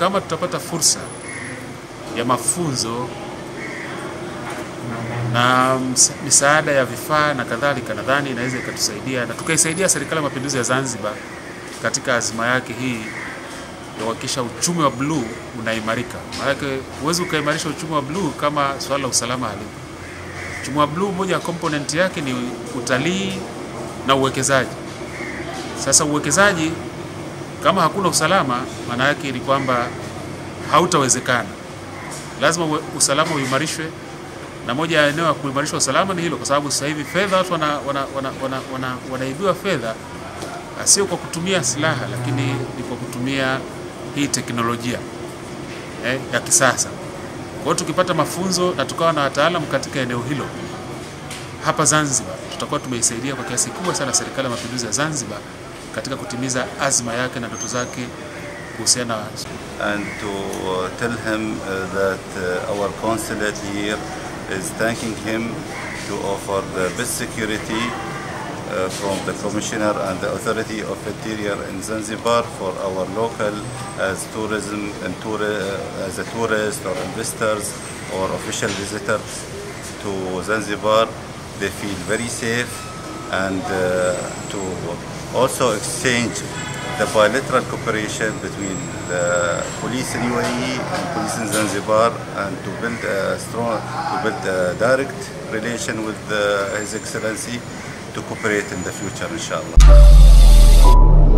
kama tutapata fursa ya mafunzo na misaada ya vifaa na kadhalika, nadhani inaweza ikatusaidia na tukaisaidia Serikali ya Mapinduzi ya Zanzibar katika azima yake hii ya kuhakikisha uchumi wa bluu unaimarika. Maanake huwezi ukaimarisha uchumi wa bluu kama swala la usalama halipo. Uchumi wa bluu, moja ya komponenti yake ni utalii na uwekezaji. Sasa uwekezaji kama hakuna usalama, maana yake ni kwamba hautawezekana. Lazima usalama uimarishwe, na moja ya eneo ya kuimarisha usalama ni hilo, kwa sababu sasa hivi fedha watu wana, wana, wana, wana, wana, wanaibiwa fedha sio kwa kutumia silaha, lakini ni kwa kutumia hii teknolojia eh, ya kisasa. Kwa hiyo tukipata mafunzo na tukawa na wataalamu katika eneo hilo hapa Zanzibar, tutakuwa tumeisaidia kwa kiasi kikubwa sana Serikali ya Mapinduzi ya Zanzibar katika kutimiza azma yake na ndoto zake kuhusiana na and to uh, tell him uh, that uh, our consulate here is thanking him to offer the best security from the Commissioner and the Authority of Interior in Zanzibar for our local as tourism and tour, as a tourist or investors or official visitors to Zanzibar. They feel very safe and uh, to also exchange the bilateral cooperation between the police in UAE and police in Zanzibar and to build a strong, to build a direct relation with uh, His Excellency to cooperate in the future, inshallah.